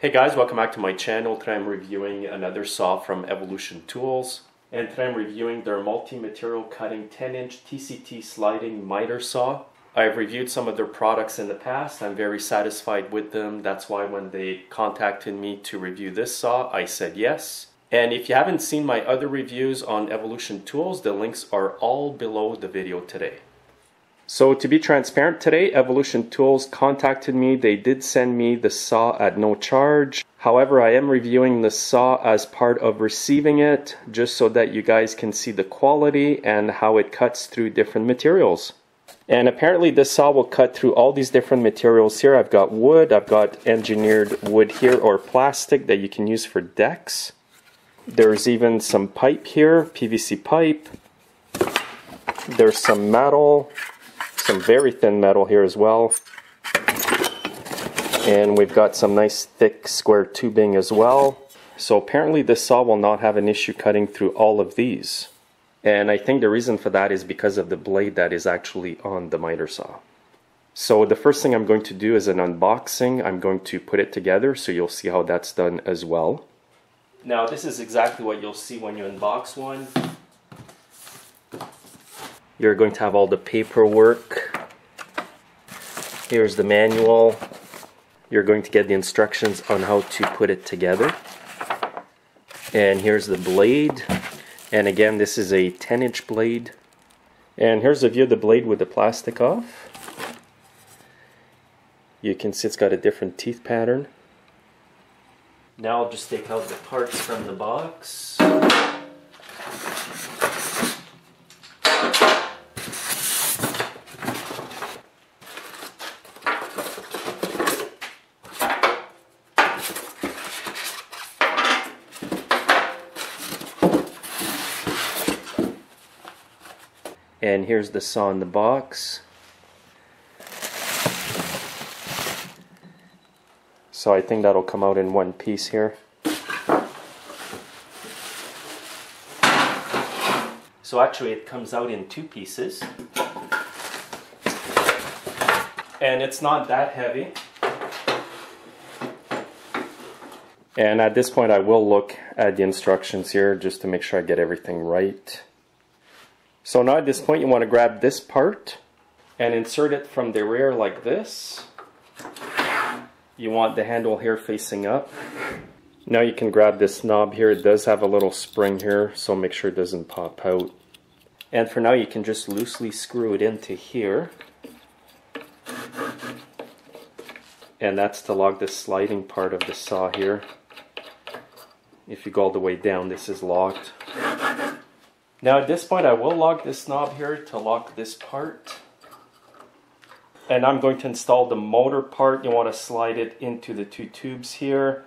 Hey guys, welcome back to my channel. Today I'm reviewing another saw from Evolution Tools. And today I'm reviewing their multi-material cutting 10-inch TCT sliding miter saw. I've reviewed some of their products in the past. I'm very satisfied with them. That's why when they contacted me to review this saw, I said yes. And if you haven't seen my other reviews on Evolution Tools, the links are all below the video today. So to be transparent today, Evolution Tools contacted me. They did send me the saw at no charge. However, I am reviewing the saw as part of receiving it, just so that you guys can see the quality and how it cuts through different materials. And apparently this saw will cut through all these different materials here. I've got wood, I've got engineered wood here or plastic that you can use for decks. There's even some pipe here, PVC pipe. There's some metal, some very thin metal here as well. And we've got some nice thick square tubing as well. So apparently this saw will not have an issue cutting through all of these. And I think the reason for that is because of the blade that is actually on the miter saw. So the first thing I'm going to do is an unboxing. I'm going to put it together so you'll see how that's done as well. Now this is exactly what you'll see when you unbox one. You're going to have all the paperwork. Here's the manual. You're going to get the instructions on how to put it together. And here's the blade. And again, this is a 10 inch blade. And here's a view of the blade with the plastic off. You can see it's got a different teeth pattern. Now I'll just take out the parts from the box. Here's the saw in the box. So I think that'll come out in one piece here. So actually it comes out in two pieces. And it's not that heavy. And at this point I will look at the instructions here just to make sure I get everything right. So now at this point you want to grab this part and insert it from the rear like this. You want the handle here facing up. Now you can grab this knob here. It does have a little spring here, so make sure it doesn't pop out. And for now you can just loosely screw it into here. And that's to lock the sliding part of the saw here. If you go all the way down, this is locked. Now at this point I will lock this knob here to lock this part. And I'm going to install the motor part. You want to slide it into the two tubes here.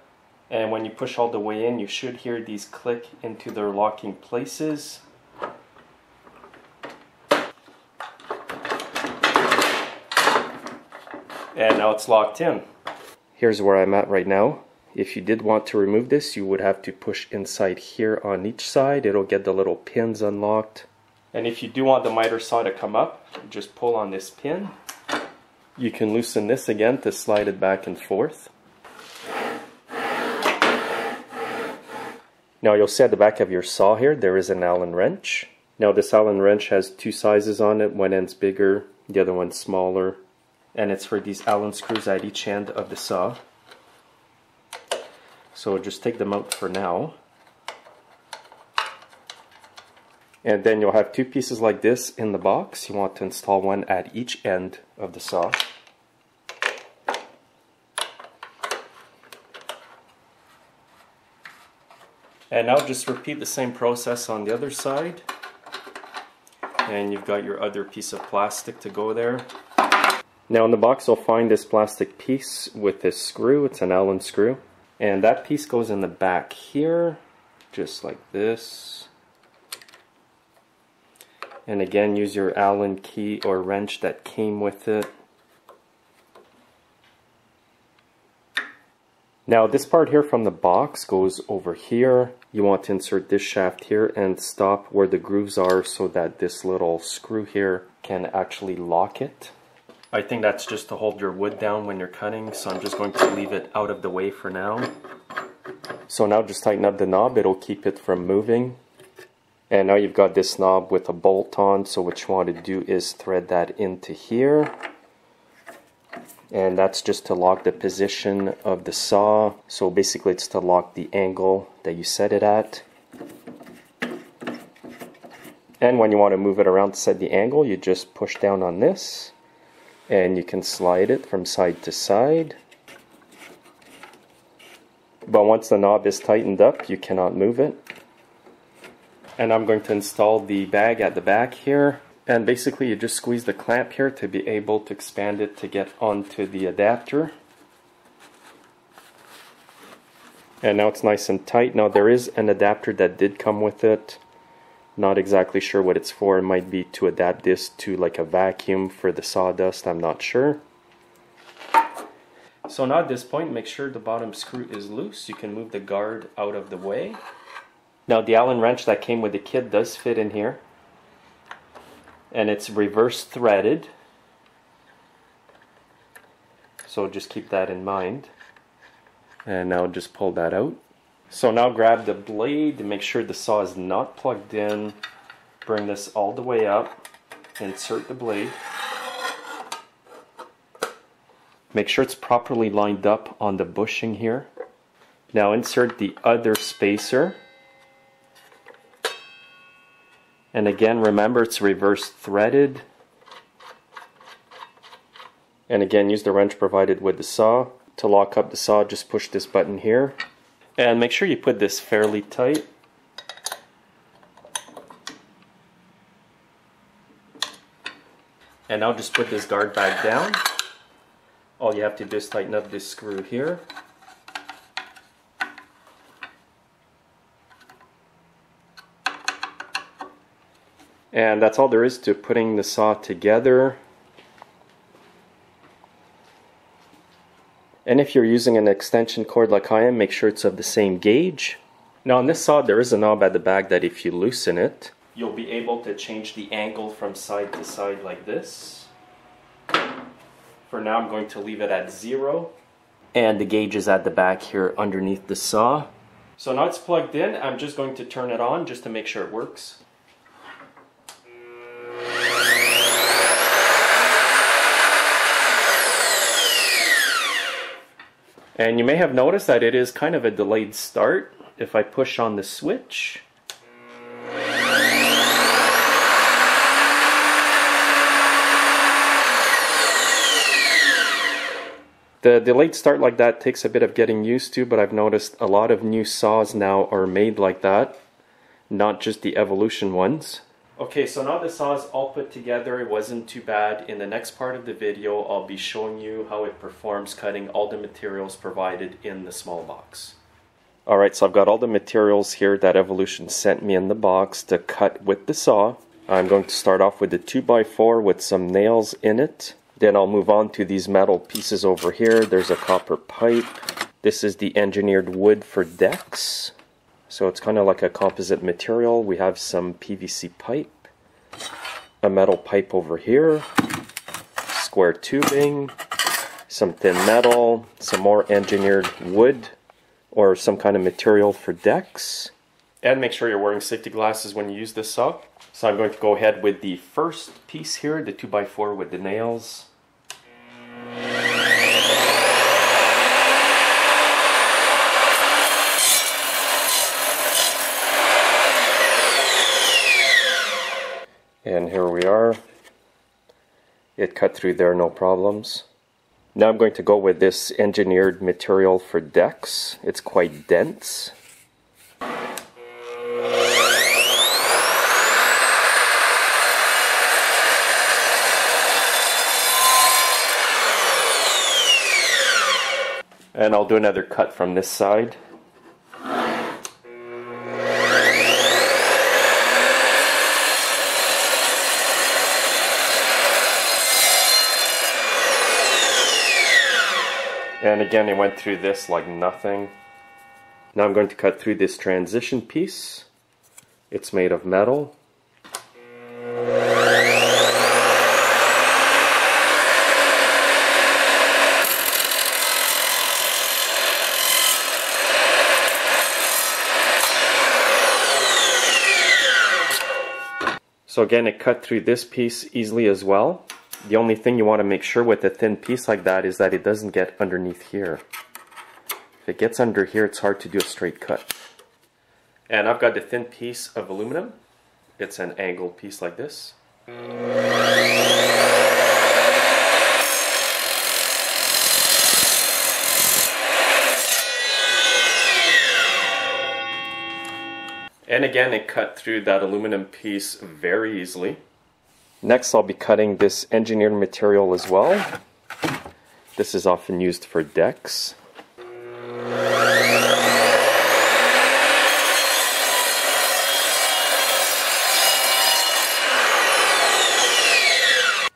And when you push all the way in, you should hear these click into their locking places. And now it's locked in. Here's where I'm at right now. If you did want to remove this, you would have to push inside here on each side. It'll get the little pins unlocked. And if you do want the miter saw to come up, just pull on this pin. You can loosen this again to slide it back and forth. Now you'll see at the back of your saw here, there is an Allen wrench. Now this Allen wrench has two sizes on it, one end's bigger, the other one's smaller. And it's for these Allen screws at each end of the saw. So just take them out for now. And then you'll have two pieces like this in the box. You want to install one at each end of the saw. And now just repeat the same process on the other side. And you've got your other piece of plastic to go there. Now in the box you'll find this plastic piece with this screw. It's an Allen screw. And that piece goes in the back here, just like this. And again, use your Allen key or wrench that came with it. Now this part here from the box goes over here. You want to insert this shaft here and stop where the grooves are so that this little screw here can actually lock it. I think that's just to hold your wood down when you're cutting, so I'm just going to leave it out of the way for now. So now just tighten up the knob, it'll keep it from moving. And now you've got this knob with a bolt on, so what you want to do is thread that into here. And that's just to lock the position of the saw. So basically it's to lock the angle that you set it at. And when you want to move it around to set the angle, you just push down on this and you can slide it from side to side. But once the knob is tightened up, you cannot move it. And I'm going to install the bag at the back here. And basically you just squeeze the clamp here to be able to expand it to get onto the adapter. And now it's nice and tight. Now there is an adapter that did come with it. Not exactly sure what it's for. It might be to adapt this to like a vacuum for the sawdust. I'm not sure. So now at this point, make sure the bottom screw is loose. You can move the guard out of the way. Now the Allen wrench that came with the kit does fit in here. And it's reverse threaded. So just keep that in mind. And now just pull that out. So now grab the blade to make sure the saw is not plugged in. Bring this all the way up. Insert the blade. Make sure it's properly lined up on the bushing here. Now insert the other spacer. And again, remember it's reverse threaded. And again, use the wrench provided with the saw. To lock up the saw, just push this button here. And make sure you put this fairly tight. And now just put this guard back down. All you have to do is tighten up this screw here. And that's all there is to putting the saw together. And if you're using an extension cord like I am, make sure it's of the same gauge. Now on this saw, there is a knob at the back that if you loosen it, you'll be able to change the angle from side to side like this. For now, I'm going to leave it at zero. And the gauge is at the back here underneath the saw. So now it's plugged in, I'm just going to turn it on just to make sure it works. And you may have noticed that it is kind of a delayed start. If I push on the switch, The delayed start like that takes a bit of getting used to, but I've noticed a lot of new saws now are made like that, not just the Evolution ones. Okay, so now the saw is all put together, it wasn't too bad. In the next part of the video, I'll be showing you how it performs cutting all the materials provided in the small box. Alright, so I've got all the materials here that Evolution sent me in the box to cut with the saw. I'm going to start off with the 2x4 with some nails in it. Then I'll move on to these metal pieces over here. There's a copper pipe. This is the engineered wood for decks. So it's kind of like a composite material. We have some PVC pipe, a metal pipe over here, square tubing, some thin metal, some more engineered wood or some kind of material for decks. And make sure you're wearing safety glasses when you use this saw. So I'm going to go ahead with the first piece here, the 2x4 with the nails. And here we are. It cut through there, no problems. Now I'm going to go with this engineered material for decks. It's quite dense. And I'll do another cut from this side. And again, it went through this like nothing. Now I'm going to cut through this transition piece. It's made of metal. So again, it cut through this piece easily as well. The only thing you want to make sure with a thin piece like that is that it doesn't get underneath here. If it gets under here, it's hard to do a straight cut. And I've got the thin piece of aluminum. It's an angled piece like this. And again, it cut through that aluminum piece very easily. Next, I'll be cutting this engineered material as well. This is often used for decks.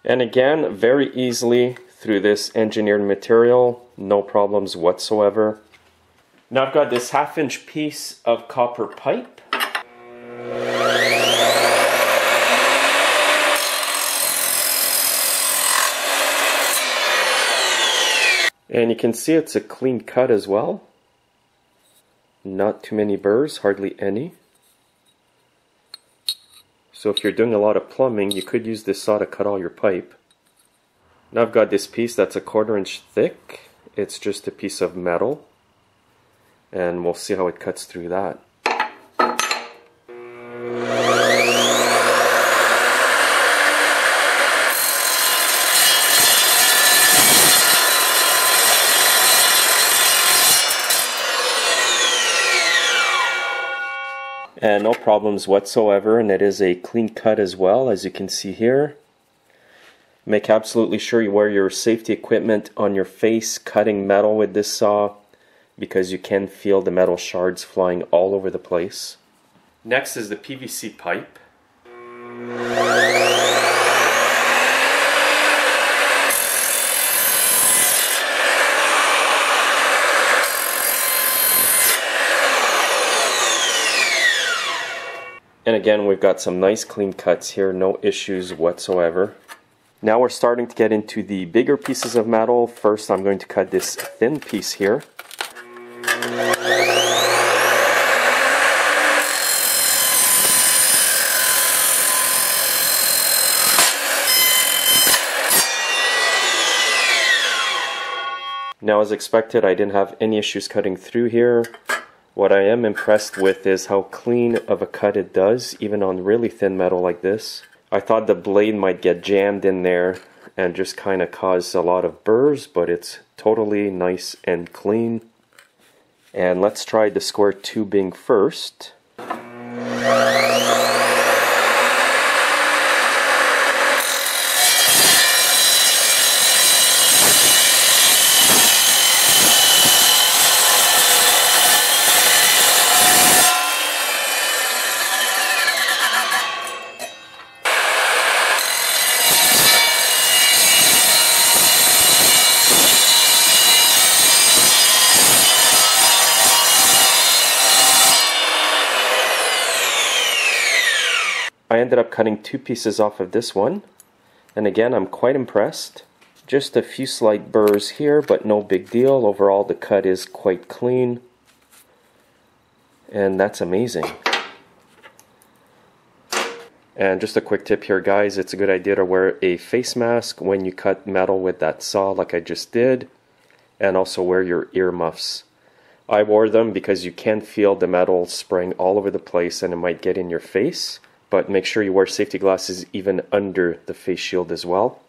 And again, very easily through this engineered material, no problems whatsoever. Now I've got this half inch piece of copper pipe And you can see it's a clean cut as well. Not too many burrs, hardly any. So if you're doing a lot of plumbing, you could use this saw to cut all your pipe. Now I've got this piece that's a quarter inch thick. It's just a piece of metal. And we'll see how it cuts through that. And no problems whatsoever and it is a clean cut as well as you can see here. Make absolutely sure you wear your safety equipment on your face cutting metal with this saw because you can feel the metal shards flying all over the place. Next is the PVC pipe And again, we've got some nice clean cuts here, no issues whatsoever. Now we're starting to get into the bigger pieces of metal. First, I'm going to cut this thin piece here. Now as expected, I didn't have any issues cutting through here. What I am impressed with is how clean of a cut it does, even on really thin metal like this. I thought the blade might get jammed in there and just kind of cause a lot of burrs, but it's totally nice and clean. And let's try the square tubing first. Ended up cutting two pieces off of this one. And again, I'm quite impressed. Just a few slight burrs here, but no big deal. Overall, the cut is quite clean. And that's amazing. And just a quick tip here, guys. It's a good idea to wear a face mask when you cut metal with that saw like I just did. And also wear your earmuffs. I wore them because you can feel the metal spraying all over the place and it might get in your face but make sure you wear safety glasses even under the face shield as well.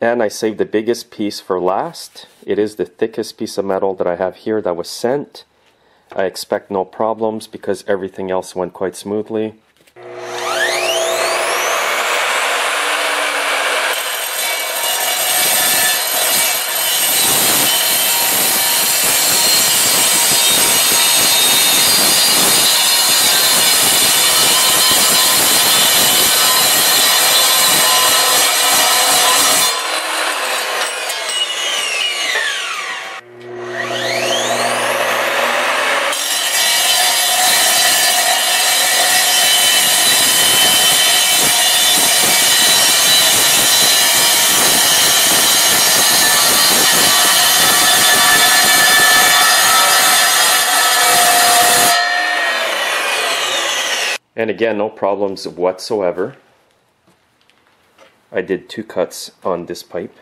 And I saved the biggest piece for last. It is the thickest piece of metal that I have here that was sent. I expect no problems because everything else went quite smoothly. And again, no problems whatsoever. I did two cuts on this pipe.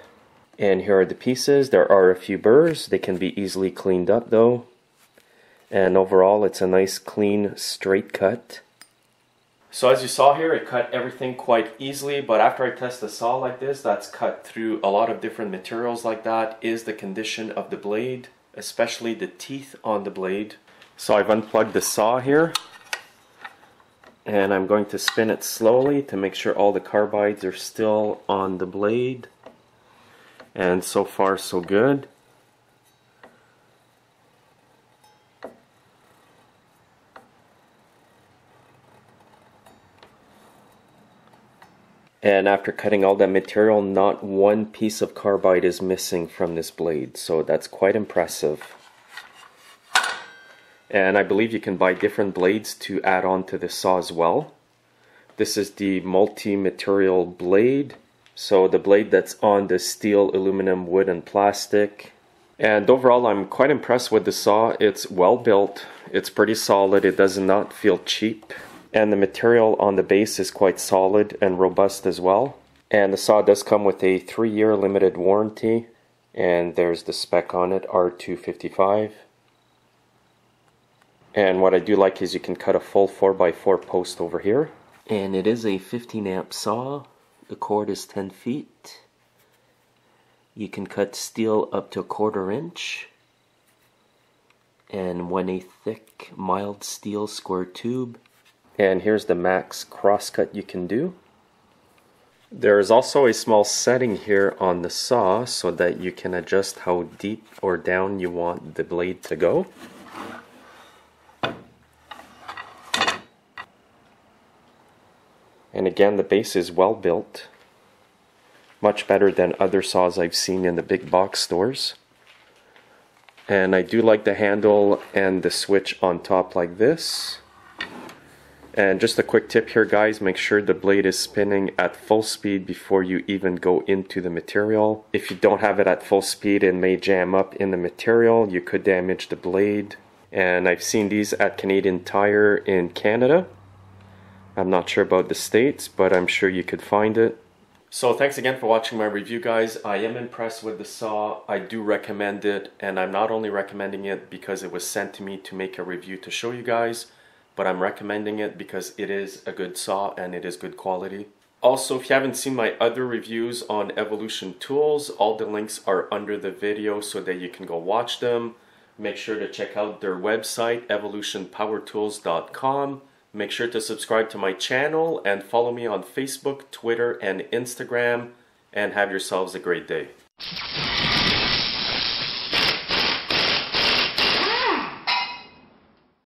And here are the pieces. There are a few burrs. They can be easily cleaned up though. And overall it's a nice clean straight cut. So as you saw here, it cut everything quite easily, but after I test the saw like this, that's cut through a lot of different materials like that, is the condition of the blade, especially the teeth on the blade. So I've unplugged the saw here, and I'm going to spin it slowly to make sure all the carbides are still on the blade. And so far so good. And after cutting all that material, not one piece of carbide is missing from this blade. So that's quite impressive. And I believe you can buy different blades to add on to the saw as well. This is the multi-material blade. So the blade that's on the steel, aluminum, wood, and plastic. And overall, I'm quite impressed with the saw. It's well built. It's pretty solid. It does not feel cheap and the material on the base is quite solid and robust as well. And the saw does come with a three year limited warranty, and there's the spec on it R255. And what I do like is you can cut a full 4x4 post over here. And it is a 15 amp saw. The cord is 10 feet. You can cut steel up to a quarter inch. And when a thick, mild steel square tube and here's the max crosscut you can do. There is also a small setting here on the saw so that you can adjust how deep or down you want the blade to go. And again, the base is well built. Much better than other saws I've seen in the big box stores. And I do like the handle and the switch on top like this. And just a quick tip here guys, make sure the blade is spinning at full speed before you even go into the material. If you don't have it at full speed it may jam up in the material, you could damage the blade. And I've seen these at Canadian Tire in Canada. I'm not sure about the States, but I'm sure you could find it. So thanks again for watching my review guys. I am impressed with the saw. I do recommend it and I'm not only recommending it because it was sent to me to make a review to show you guys, but I'm recommending it because it is a good saw and it is good quality. Also, if you haven't seen my other reviews on Evolution tools, all the links are under the video so that you can go watch them. Make sure to check out their website, evolutionpowertools.com. Make sure to subscribe to my channel and follow me on Facebook, Twitter, and Instagram. And have yourselves a great day.